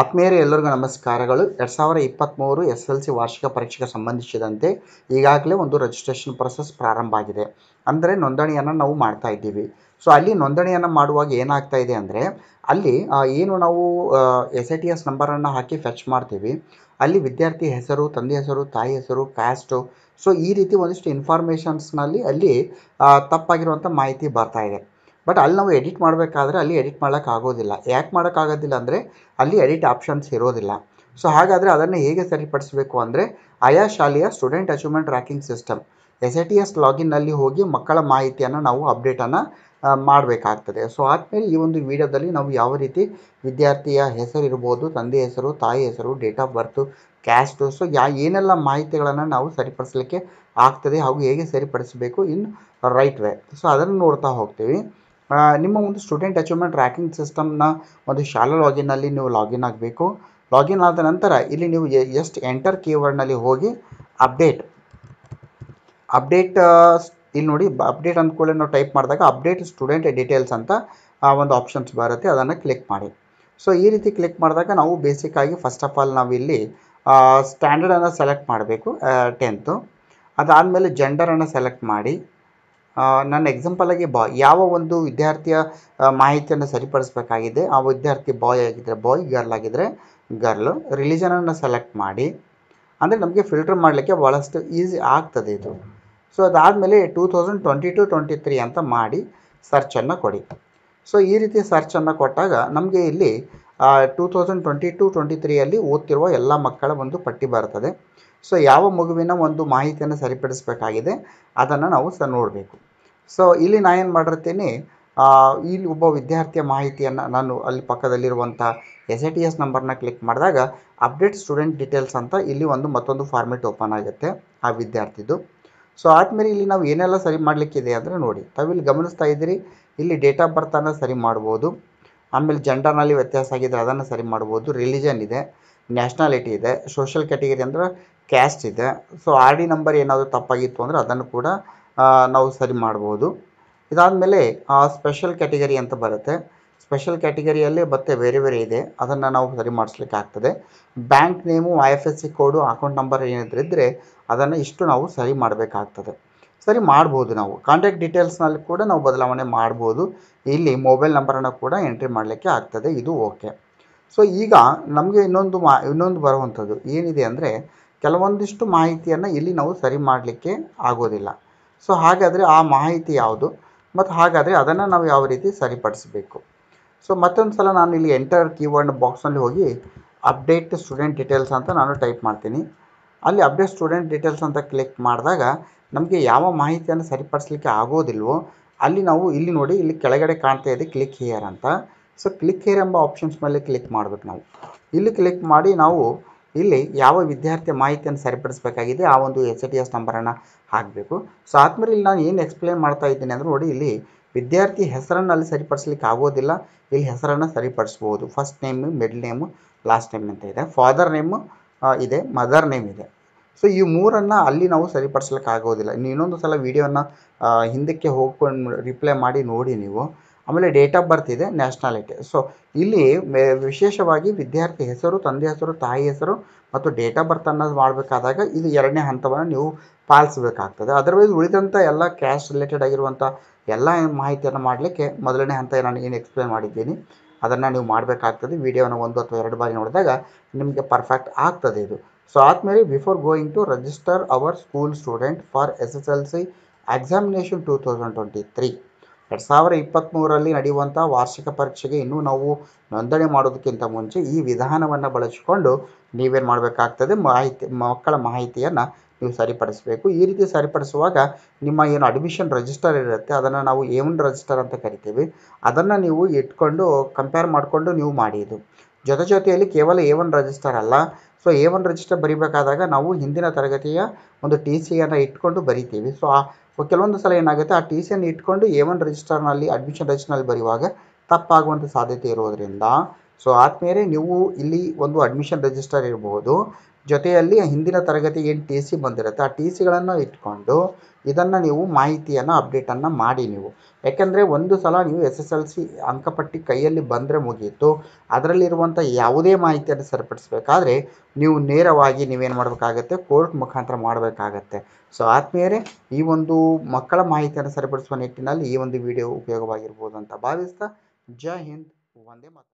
ಆತ್ಮೀಯರೇ, ಎಲ್ಲರಿಗೂ ನಮಸ್ಕಾರಗಳು. ಎರಡು ಸಾವಿರ ಇಪ್ಪತ್ತ್ಮೂರು ಎಸ್ ಎಲ್ ಸಿ ವಾರ್ಷಿಕ ಪರೀಕ್ಷೆಗೆ ಸಂಬಂಧಿಸಿದಂತೆ ಈಗಾಗಲೇ ಒಂದು ರಿಜಿಸ್ಟ್ರೇಷನ್ ಪ್ರೊಸೆಸ್ ಪ್ರಾರಂಭ ಆಗಿದೆ. ಅಂದರೆ ನೋಂದಣಿಯನ್ನು ನಾವು ಮಾಡ್ತಾ ಇದ್ದೀವಿ. ಸೊ ಅಲ್ಲಿ ನೋಂದಣಿಯನ್ನು ಮಾಡುವಾಗ ಏನಾಗ್ತಾ ಇದೆ ಅಂದರೆ, ಅಲ್ಲಿ ಏನು ನಾವು ಎಸ್ ಐ ಟಿ ಎಸ್ ನಂಬರನ್ನು ಹಾಕಿ ಫೆಚ್ ಮಾಡ್ತೀವಿ. ಅಲ್ಲಿ ವಿದ್ಯಾರ್ಥಿ ಹೆಸರು, ತಂದೆ ಹೆಸರು, ತಾಯಿ ಹೆಸರು ಕ್ಯಾಸ್ಟು ಸೊ ಈ ರೀತಿ ಒಂದಿಷ್ಟು ಇನ್ಫಾರ್ಮೇಷನ್ಸ್ನಲ್ಲಿ ಅಲ್ಲಿ ತಪ್ಪಾಗಿರುವಂಥ ಮಾಹಿತಿ ಬರ್ತಾ ಇದೆ. ಬಟ್ ಅಲ್ಲಿ ನಾವು ಎಡಿಟ್ ಮಾಡಬೇಕಾದ್ರೆ ಅಲ್ಲಿ ಎಡಿಟ್ ಮಾಡೋಕ್ಕಾಗೋದಿಲ್ಲ ಯಾಕೆ ಮಾಡೋಕ್ಕಾಗೋದಿಲ್ಲ ಅಂದರೆ ಅಲ್ಲಿ ಎಡಿಟ್ ಆಪ್ಷನ್ಸ್ ಇರೋದಿಲ್ಲ. ಸೊ ಹಾಗಾದರೆ ಅದನ್ನು ಹೇಗೆ ಸರಿಪಡಿಸಬೇಕು ಅಂದರೆ ಆಯಾ ಶಾಲೆಯ student achievement tracking system S A T S ಲಾಗಿನ್ನಲ್ಲಿ ಹೋಗಿ ಮಕ್ಕಳ ಮಾಹಿತಿಯನ್ನು ನಾವು ಅಪ್ಡೇಟನ್ನು ಮಾಡಬೇಕಾಗ್ತದೆ. ಸೊ ಆದಮೇಲೆ ಈ ಒಂದು ವಿಡಿಯೋದಲ್ಲಿ ನಾವು ಯಾವ ರೀತಿ ವಿದ್ಯಾರ್ಥಿಯ ಹೆಸರು ಇರ್ಬೋದು, ತಂದೆ ಹೆಸರು, ತಾಯಿ ಹೆಸರು date of birth caste so ಯಾ, ಏನೆಲ್ಲ ಮಾಹಿತಿಗಳನ್ನು ನಾವು ಸರಿಪಡಿಸಲಿಕ್ಕೆ ಆಗ್ತದೆ ಹಾಗೂ ಹೇಗೆ ಸರಿಪಡಿಸಬೇಕು ಇನ್ ರೈಟ್ ವೇ ಸೊ ಅದನ್ನು ನೋಡ್ತಾ ಹೋಗ್ತೀವಿ. ನಿಮ್ಮ ಒಂದು ಸ್ಟೂಡೆಂಟ್ ಅಚೀವ್ಮೆಂಟ್ ಟ್ರ್ಯಾಕಿಂಗ್ ಸಿಸ್ಟಮ್ನ ಒಂದು ಶಾಲಾ ಲಾಗಿನ್ನಲ್ಲಿ ನೀವು ಲಾಗಿನ್ ಆಗಬೇಕು. ಲಾಗಿನ್ ಆದ ನಂತರ ಇಲ್ಲಿ ನೀವು ಎಷ್ಟು ಎಂಟರ್ ಕೀವರ್ಡ್ನಲ್ಲಿ ಹೋಗಿ ಅಪ್ಡೇಟ್ ಅಪ್ಡೇಟ್ ಇಲ್ಲಿ ನೋಡಿ ಅಪ್ಡೇಟ್ ಅಂದ್ಕೊಳ್ಳಿ ನಾವು ಟೈಪ್ ಮಾಡಿದಾಗ ಅಪ್ಡೇಟ್ ಸ್ಟೂಡೆಂಟ್ ಡೀಟೇಲ್ಸ್ ಅಂತ, ಆ, ಒಂದು ಆಪ್ಷನ್ಸ್ ಬರುತ್ತೆ. ಅದನ್ನು ಕ್ಲಿಕ್ ಮಾಡಿ. ಸೊ ಈ ರೀತಿ ಕ್ಲಿಕ್ ಮಾಡಿದಾಗ ನಾವು ಬೇಸಿಕ್ಕಾಗಿ ಫಸ್ಟ್ ಆಫ್ ಆಲ್ ನಾವು ಇಲ್ಲಿ ಸ್ಟ್ಯಾಂಡರ್ಡನ್ನು ಸೆಲೆಕ್ಟ್ ಮಾಡಬೇಕು ಟೆಂತು ಅದಾದಮೇಲೆ ಜೆಂಡರನ್ನು ಸೆಲೆಕ್ಟ್ ಮಾಡಿ. ನನ್ನ ಎಕ್ಸಾಂಪಲಾಗಿ ಬಾಯ್ ಯಾವ ಒಂದು ವಿದ್ಯಾರ್ಥಿಯ ಮಾಹಿತಿಯನ್ನು ಸರಿಪಡಿಸಬೇಕಾಗಿದೆ, ಆ ವಿದ್ಯಾರ್ಥಿ ಬಾಯ್ ಆಗಿದ್ದರೆ ಬಾಯ್ ಗರ್ಲ್ ಆಗಿದ್ದರೆ ಗರ್ಲು ರಿಲಿಜನನ್ನು ಸೆಲೆಕ್ಟ್ ಮಾಡಿ, ಅಂದರೆ ನಮಗೆ ಫಿಲ್ಟರ್ ಮಾಡಲಿಕ್ಕೆ ಭಾಳಷ್ಟು ಈಸಿ ಆಗ್ತದೆ ಇದು. ಸೊ ಅದಾದಮೇಲೆ two thousand twenty two twenty three ಅಂತ ಮಾಡಿ ಸರ್ಚನ್ನು ಕೊಡಿ. ಸೊ ಈ ರೀತಿ ಸರ್ಚನ್ನು ಕೊಟ್ಟಾಗ ನಮಗೆ ಇಲ್ಲಿ two thousand twenty two twenty ತ್ರೀಯಲ್ಲಿ ಓದ್ತಿರುವ ಎಲ್ಲ ಮಕ್ಕಳ ಒಂದು ಪಟ್ಟಿ ಬರ್ತದೆ. ಸೊ ಯಾವ ಮಗುವಿನ ಒಂದು ಮಾಹಿತಿಯನ್ನು ಸರಿಪಡಿಸಬೇಕಾಗಿದೆ, ಅದನ್ನು ನಾವು ಸಹ ನೋಡಬೇಕು. ಸೊ ಇಲ್ಲಿ ನಾನು ಏನು ಮಾಡಿರ್ತೀನಿ ಇಲ್ಲಿ ಒಬ್ಬ ವಿದ್ಯಾರ್ಥಿಯ ಮಾಹಿತಿಯನ್ನು ನಾನು ಅಲ್ಲಿ ಪಕ್ಕದಲ್ಲಿರುವಂಥ ಎಸ್ ಎ ಟಿ ಎಸ್ ನಂಬರ್ನ ಕ್ಲಿಕ್ ಮಾಡಿದಾಗ ಅಪ್ಡೇಟ್ ಸ್ಟೂಡೆಂಟ್ ಡೀಟೇಲ್ಸ್ ಅಂತ ಇಲ್ಲಿ ಒಂದು ಮತ್ತೊಂದು ಫಾರ್ಮೆಟ್ ಓಪನ್ ಆಗುತ್ತೆ ಆ ವಿದ್ಯಾರ್ಥಿದು. ಸೊ ಆದಮೇಲೆ ಇಲ್ಲಿ ನಾವು ಏನೆಲ್ಲ ಸರಿ ಮಾಡಲಿಕ್ಕಿದೆ ಅಂದರೆ ನೋಡಿ, ತಾವಿಲ್ಲಿ ಗಮನಿಸ್ತಾ ಇದ್ದೀರಿ, ಇಲ್ಲಿ ಡೇಟ್ ಆಫ್ ಬರ್ತನ್ನು ಸರಿ ಮಾಡ್ಬೋದು. ಆಮೇಲೆ ಜೆಂಡರ್ನಲ್ಲಿ ವ್ಯತ್ಯಾಸ ಆಗಿದೆ, ಅದನ್ನು ಸರಿ ಮಾಡ್ಬೋದು. ರಿಲಿಜನ್ ಇದೆ, ನ್ಯಾಷನಾಲಿಟಿ ಇದೆ ಸೋಷಲ್ ಕ್ಯಾಟಗರಿ ಅಂದ್ರೆ ಕ್ಯಾಸ್ಟ್ ಇದೆ. ಸೊ, ಆರ್ ಡಿ ನಂಬರ್ ಏನಾದರೂ ತಪ್ಪಾಗಿತ್ತು ಅಂದರೆ ಅದನ್ನು ಕೂಡ ನಾವು ಸರಿ ಮಾಡ್ಬೋದು. ಇದಾದಮೇಲೆ ಸ್ಪೆಷಲ್ ಕ್ಯಾಟಗರಿ ಅಂತ ಬರುತ್ತೆ. ಸ್ಪೆಷಲ್ ಕ್ಯಾಟಗರಿಯಲ್ಲಿ ಮತ್ತೆ ಬೇರೆ ಬೇರೆ ಇದೆ. ಅದನ್ನು ನಾವು ಸರಿ ಮಾಡಿಸ್ಲಿಕ್ಕೆ ಆಗ್ತದೆ. Bank name, I F S C code, account number ಏನಾದರೂ ಇದ್ದರೆ ಅದನ್ನು ಇಷ್ಟು ನಾವು ಸರಿ ಮಾಡಬೇಕಾಗ್ತದೆ. ಸರಿ, ಮಾಡ್ಬೋದು ನಾವು. ಕಾಂಟ್ಯಾಕ್ಟ್ ಡೀಟೇಲ್ಸ್ನಲ್ಲಿ ಕೂಡ ನಾವು ಬದಲಾವಣೆ ಮಾಡ್ಬೋದು. ಇಲ್ಲಿ ಮೊಬೈಲ್ ನಂಬರನ್ನು ಕೂಡ ಎಂಟ್ರಿ ಮಾಡಲಿಕ್ಕೆ ಆಗ್ತದೆ. ಇದು ಓಕೆ ಸೊ ಈಗ ನಮಗೆ ಇನ್ನೊಂದು ಮಾ, ಇನ್ನೊಂದು ಬರುವಂಥದ್ದು ಏನಿದೆ ಅಂದರೆ, ಕೆಲವೊಂದಿಷ್ಟು ಮಾಹಿತಿಯನ್ನು ಇಲ್ಲಿ ನಾವು ಸರಿ ಮಾಡಲಿಕ್ಕೆ ಆಗೋದಿಲ್ಲ. ಸೊ ಹಾಗಾದರೆ ಆ ಮಾಹಿತಿ ಯಾವುದು? ಮತ್ತು ಹಾಗಾದರೆ ಅದನ್ನು ನಾವು ಯಾವ ರೀತಿ ಸರಿಪಡಿಸಬೇಕು? ಸೊ ಮತ್ತೊಂದು ಸಲ ನಾನು ಇಲ್ಲಿ ಎಂಟರ್ ಕೀವರ್ಡ್ ಬಾಕ್ಸ್ನಲ್ಲಿ ಹೋಗಿ ಅಪ್ಡೇಟ್ ಸ್ಟೂಡೆಂಟ್ ಡೀಟೇಲ್ಸ್ ಅಂತ ನಾನು ಟೈಪ್ ಮಾಡ್ತೀನಿ. ಅಲ್ಲಿ ಅಪ್ಡೇಟ್ ಸ್ಟೂಡೆಂಟ್ ಡೀಟೇಲ್ಸ್ ಅಂತ ಕ್ಲಿಕ್ ಮಾಡಿದಾಗ ನಮಗೆ ಯಾವ ಮಾಹಿತಿಯನ್ನು ಸರಿಪಡಿಸಲಿಕ್ಕೆ ಆಗೋದಿಲ್ವೋ, ಅಲ್ಲಿ ನಾವು ಇಲ್ಲಿ ನೋಡಿ ಇಲ್ಲಿ ಕೆಳಗಡೆ ಕಾಣ್ತಾ ಇದೆ ಕ್ಲಿಕ್ ಹಿಯರ್ ಅಂತ. ಸೊ ಕ್ಲಿಕ್ ಹಿಯರ್ ಎಂಬ ಆಪ್ಷನ್ಸ್ ಮೇಲೆ ಕ್ಲಿಕ್ ಮಾಡಬೇಕು ನಾವು. ಇಲ್ಲಿ ಕ್ಲಿಕ್ ಮಾಡಿ ನಾವು ಇಲ್ಲಿ ಯಾವ ವಿದ್ಯಾರ್ಥಿ ಮಾಹಿತಿಯನ್ನು ಸರಿಪಡಿಸಬೇಕಾಗಿದೆ ಆ ಒಂದು ಎಚ್ ಟಿ ಎಸ್ ನಂಬರನ್ನು ಹಾಕಬೇಕು. ಸೊ ಆದ್ಮೇಲೆ ಇಲ್ಲಿ ನಾನು ಏನು ಎಕ್ಸ್ಪ್ಲೇನ್ ಮಾಡ್ತಾ ಇದ್ದೀನಿ ಅಂದರೆ ನೋಡಿ ಇಲ್ಲಿ ವಿದ್ಯಾರ್ಥಿ ಹೆಸರನ್ನು ಅಲ್ಲಿ ಸರಿಪಡಿಸ್ಲಿಕ್ಕೆ ಆಗೋದಿಲ್ಲ. ಇಲ್ಲಿ ಹೆಸರನ್ನು ಸರಿಪಡಿಸ್ಬೋದು. First name middle name last name ಅಂತ ಇದೆ. ಫಾದರ್ ನೇಮು ಇದೆ. ಮದರ್ ನೇಮ್ ಇದೆ. ಸೊ ಈ ಮೂರನ್ನು ಅಲ್ಲಿ ನಾವು ಸರಿಪಡಿಸ್ಲಿಕ್ಕೆ ಆಗೋದಿಲ್ಲ. ಇನ್ನು ಇನ್ನೊಂದು ಸಲ ವೀಡಿಯೋನ ಹಿಂದಕ್ಕೆ ಹೋಗ್ಕೊಂಡು ರಿಪ್ಲೈ ಮಾಡಿ ನೋಡಿ ನೀವು. ಆಮೇಲೆ ಡೇಟ್ ಆಫ್ ಬರ್ತ್ ಇದೆ ನ್ಯಾಷನಾಲಿಟಿ ಸೊ ಇಲ್ಲಿ ವಿಶೇಷವಾಗಿ ವಿದ್ಯಾರ್ಥಿ ಹೆಸರು, ತಂದೆ ಹೆಸರು, ತಾಯಿ ಹೆಸರು ಮತ್ತು ಡೇಟ್ ಆಫ್ ಬರ್ತ್ ಅನ್ನೋದು ಮಾಡಬೇಕಾದಾಗ ಇದು ಎರಡನೇ ಹಂತವನ್ನು ನೀವು ಪಾಲಿಸಬೇಕಾಗ್ತದೆ. ಅದರ್ವೈಸ್ ಉಳಿದಂಥ ಎಲ್ಲ ಕ್ಯಾಶ್ ರಿಲೇಟೆಡ್ ಆಗಿರುವಂಥ ಎಲ್ಲ ಮಾಹಿತಿಯನ್ನು ಮಾಡಲಿಕ್ಕೆ ಮೊದಲನೇ ಹಂತ ನಾನು ಏನು ಎಕ್ಸ್ಪ್ಲೇನ್ ಮಾಡಿದ್ದೀನಿ. ಅದನ್ನು ನೀವು ಮಾಡಬೇಕಾಗ್ತದೆ. ವಿಡಿಯೋನ ಒಂದು ಅಥವಾ ಎರಡು ಬಾರಿ ನೋಡಿದಾಗ ನಿಮಗೆ ಪರ್ಫೆಕ್ಟ್ ಆಗ್ತದೆ ಇದು. ಸೊ ಆದಮೇಲೆ before going to register our school student for S S L C examination two thousand twenty three ಎರಡು ಸಾವಿರ ಇಪ್ಪತ್ತ್ಮೂರರಲ್ಲಿ ನಡೆಯುವಂಥ ವಾರ್ಷಿಕ ಪರೀಕ್ಷೆಗೆ ಇನ್ನೂ ನಾವು ನೋಂದಣಿ ಮಾಡೋದಕ್ಕಿಂತ ಮುಂಚೆ ಈ ವಿಧಾನವನ್ನು ಬಳಸಿಕೊಂಡು ನೀವೇನು ಮಾಡಬೇಕಾಗ್ತದೆ ಮಾಹಿತಿ, ಮಕ್ಕಳ ಮಾಹಿತಿಯನ್ನು ನೀವು ಸರಿಪಡಿಸಬೇಕು. ಈ ರೀತಿ ಸರಿಪಡಿಸುವಾಗ ನಿಮ್ಮ ಏನು ಅಡ್ಮಿಷನ್ ರಿಜಿಸ್ಟರ್ ಇರುತ್ತೆ, ಅದನ್ನು ನಾವು ಎ ಒನ್ ರಿಜಿಸ್ಟರ್ ಅಂತ ಕರಿತೀವಿ. ಅದನ್ನು ನೀವು ಇಟ್ಕೊಂಡು ಕಂಪೇರ್ ಮಾಡಿಕೊಂಡು ನೀವು ಮಾಡಿದ್ದು. ಜೊತೆ ಜೊತೆಯಲ್ಲಿ ಕೇವಲ ಎ ಒನ್ ರಿಜಿಸ್ಟರ್ ಅಲ್ಲ ಸೊ ಎ ಒನ್ ರಿಜಿಸ್ಟರ್ ಬರಿಬೇಕಾದಾಗ ನಾವು ಹಿಂದಿನ ತರಗತಿಯ ಒಂದು ಟಿ ಸಿಯನ್ನು ಇಟ್ಕೊಂಡು ಬರಿತೀವಿ. ಸೊ ಆ ಕೆಲವೊಂದು ಸಲ ಏನಾಗುತ್ತೆ, ಆ ಟಿ ಸಿಯನ್ನು ಇಟ್ಕೊಂಡು ಎ ಒನ್ ರಿಜಿಸ್ಟರ್ನಲ್ಲಿ ಅಡ್ಮಿಷನ್ ರಿಜಿಸ್ಟರ್ನಲ್ಲಿ ಬರೆಯುವಾಗ ತಪ್ಪಾಗುವಂಥ ಸಾಧ್ಯತೆ ಇರೋದರಿಂದ ಸೊ ಆದಮೇಲೆ ನೀವು ಇಲ್ಲಿ ಒಂದು ಅಡ್ಮಿಷನ್ ರಿಜಿಸ್ಟರ್ ಇರಬಹುದು ಜೊತೆಯಲ್ಲಿ ಹಿಂದಿನ ತರಗತಿ ಏನು ಟಿ ಸಿ ಬಂದಿರುತ್ತೆ, ಆ ಟಿ ಸಿಗಳನ್ನು ಇಟ್ಕೊಂಡು ಇದನ್ನು ನೀವು ಮಾಹಿತಿಯನ್ನು ಅಪ್ಡೇಟನ್ನು ಮಾಡಿ ನೀವು. ಯಾಕೆಂದರೆ ಒಂದು ಸಲ ನೀವು ಎಸ್ ಎಸ್ ಎಲ್ ಸಿ ಅಂಕಪಟ್ಟಿ ಕೈಯಲ್ಲಿ ಬಂದರೆ ಮುಗೀತು. ಅದರಲ್ಲಿರುವಂಥ ಯಾವುದೇ ಮಾಹಿತಿಯನ್ನು ಸರಿಪಡಿಸಬೇಕಾದ್ರೆ ನೀವು ನೇರವಾಗಿ ನೀವೇನು ಮಾಡಬೇಕಾಗತ್ತೆ, ಕೋರ್ಟ್ ಮುಖಾಂತರ ಮಾಡಬೇಕಾಗತ್ತೆ. ಸೊ ಆದಮೇಲೆ ಈ ಒಂದು ಮಕ್ಕಳ ಮಾಹಿತಿಯನ್ನು ಸರಿಪಡಿಸುವ ನಿಟ್ಟಿನಲ್ಲಿ ಈ ಒಂದು ವಿಡಿಯೋ ಉಪಯೋಗವಾಗಿರ್ಬೋದು ಅಂತ ಭಾವಿಸ್ತಾ, ಜೈ ಹಿಂದ್, ವಂದೇ ಮಾತರಂ